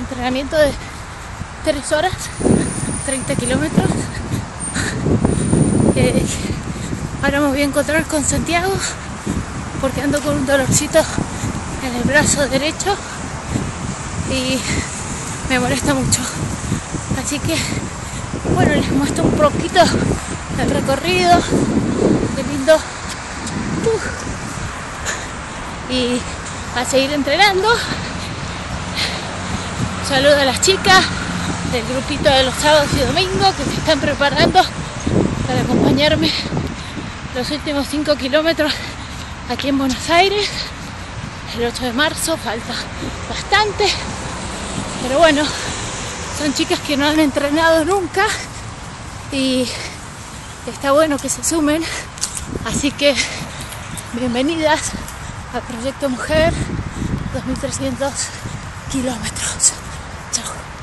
Entrenamiento de 3 horas, 30 kilómetros. Eh, ahora me voy a encontrar con Santiago porque ando con un dolorcito en el brazo derecho y me molesta mucho. Así que, bueno, les muestro un poquito el recorrido, qué lindo. Uh. Y a seguir entrenando. Saludo a las chicas del grupito de los sábados y domingos que se están preparando para acompañarme los últimos 5 kilómetros aquí en Buenos Aires. El 8 de marzo falta bastante, pero bueno, son chicas que no han entrenado nunca y está bueno que se sumen. Así que bienvenidas al proyecto Mujer 2300 kilómetros. Chao.